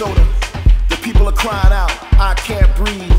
Minnesota. The people are crying out, I can't breathe.